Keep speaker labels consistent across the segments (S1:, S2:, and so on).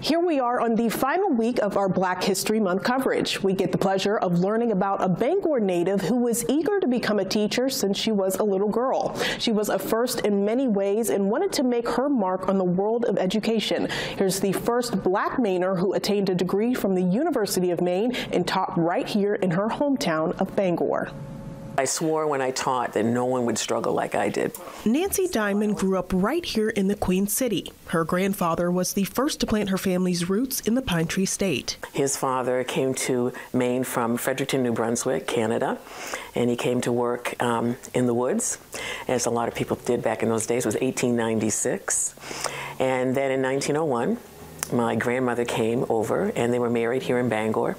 S1: Here we are on the final week of our Black History Month coverage. We get the pleasure of learning about a Bangor native who was eager to become a teacher since she was a little girl. She was a first in many ways and wanted to make her mark on the world of education. Here's the first black Mainer who attained a degree from the University of Maine and taught right here in her hometown of Bangor.
S2: I swore when I taught that no one would struggle like I did.
S1: Nancy Dymond grew up right here in the Queen City. Her grandfather was the first to plant her family's roots in the Pine Tree State.
S2: His father came to Maine from Fredericton, New Brunswick, Canada, and he came to work um, in the woods, as a lot of people did back in those days. It was 1896. And then in 1901, my grandmother came over, and they were married here in Bangor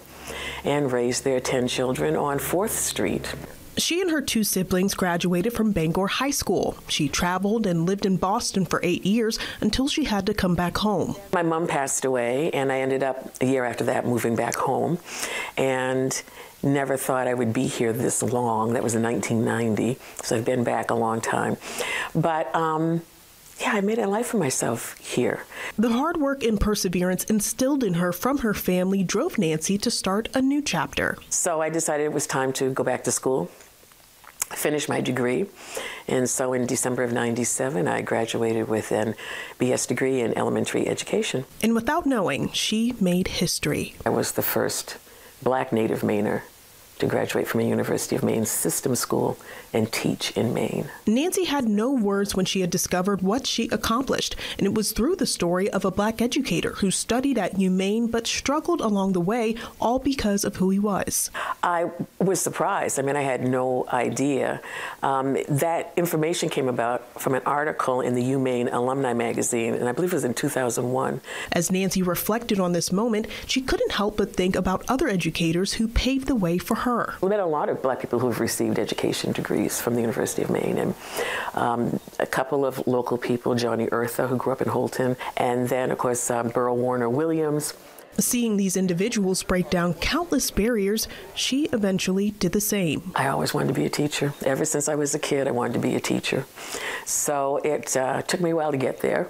S2: and raised their 10 children on 4th Street.
S1: She and her two siblings graduated from Bangor High School. She traveled and lived in Boston for eight years until she had to come back home.
S2: My mom passed away, and I ended up a year after that moving back home and never thought I would be here this long. That was in 1990, so I've been back a long time. But, um, yeah, I made a life for myself here.
S1: The hard work and perseverance instilled in her from her family drove Nancy to start a new chapter.
S2: So I decided it was time to go back to school finished my degree. And so in December of 97, I graduated with an BS degree in elementary education.
S1: And without knowing, she made history.
S2: I was the first black native Mainer to graduate from a University of Maine system school and teach in Maine.
S1: Nancy had no words when she had discovered what she accomplished, and it was through the story of a black educator who studied at UMaine but struggled along the way, all because of who he was.
S2: I was surprised. I mean, I had no idea. Um, that information came about from an article in the UMaine Alumni Magazine, and I believe it was in 2001.
S1: As Nancy reflected on this moment, she couldn't help but think about other educators who paved the way for her.
S2: We met a lot of black people who have received education degrees from the University of Maine, and um, a couple of local people, Johnny Eartha, who grew up in Houlton, and then, of course, um, Beryl Warner Williams.
S1: Seeing these individuals break down countless barriers, she eventually did the same.
S2: I always wanted to be a teacher. Ever since I was a kid, I wanted to be a teacher. So it uh, took me a while to get there,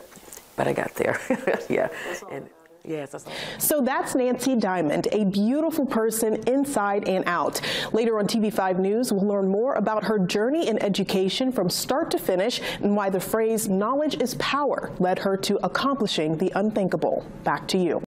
S2: but I got there. yeah. And, Yes, that's
S1: So that's Nancy Dymond, a beautiful person inside and out. Later on TV5 News, we'll learn more about her journey in education from start to finish and why the phrase knowledge is power led her to accomplishing the unthinkable. Back to you.